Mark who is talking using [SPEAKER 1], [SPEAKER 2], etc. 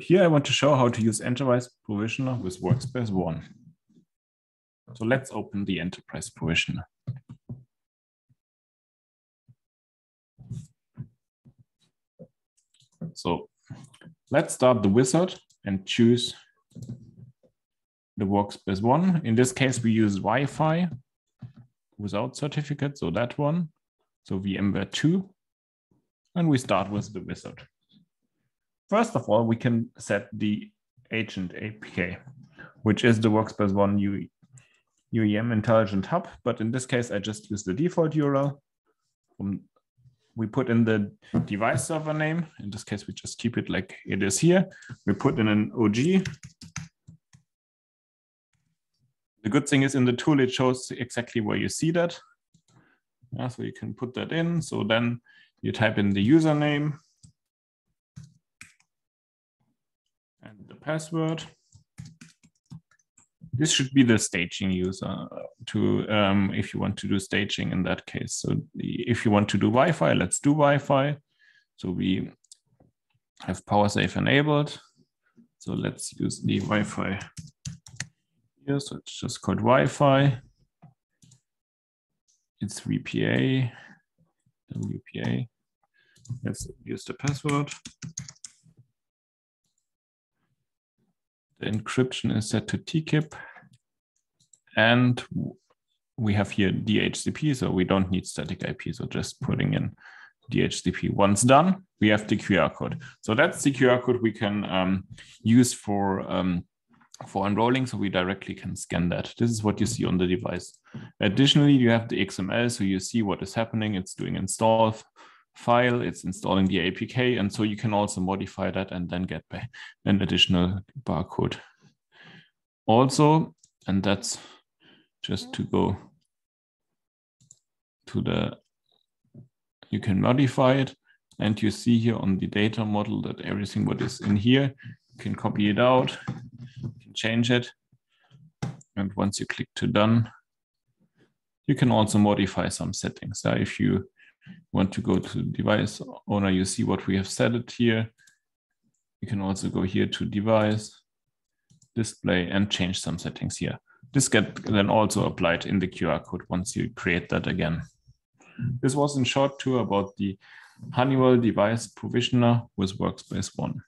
[SPEAKER 1] Here I want to show how to use Enterprise Provisioner with Workspace ONE. So let's open the Enterprise Provisioner. So let's start the wizard and choose the Workspace ONE. In this case, we use Wi-Fi without certificate, so that one. So VMware 2. And we start with the wizard. First of all, we can set the agent APK, which is the Workspace ONE UEM Intelligent Hub. But in this case, I just use the default URL. Um, we put in the device server name. In this case, we just keep it like it is here. We put in an OG. The good thing is in the tool, it shows exactly where you see that. Yeah, so you can put that in. So then you type in the username and the password. This should be the staging user to um, if you want to do staging in that case. So if you want to do Wi-Fi, let's do Wi-Fi. So we have PowerSafe enabled. So let's use the Wi-Fi here. So it's just called Wi-Fi. It's VPA, WPA. Let's use the password. The encryption is set to TKIP. And we have here DHCP, so we don't need static IP. So just putting in DHCP. Once done, we have the QR code. So that's the QR code we can um, use for um, for enrolling, so we directly can scan that. This is what you see on the device. Additionally, you have the XML, so you see what is happening. It's doing install file, it's installing the APK, and so you can also modify that and then get an additional barcode. Also, and that's just to go to the, you can modify it, and you see here on the data model that everything what is in here, you can copy it out, can change it, and once you click to done, you can also modify some settings. So if you want to go to device owner, you see what we have set it here. You can also go here to device, display, and change some settings here. This get then also applied in the QR code once you create that again. This was in short tour about the Honeywell device provisioner with Workspace ONE.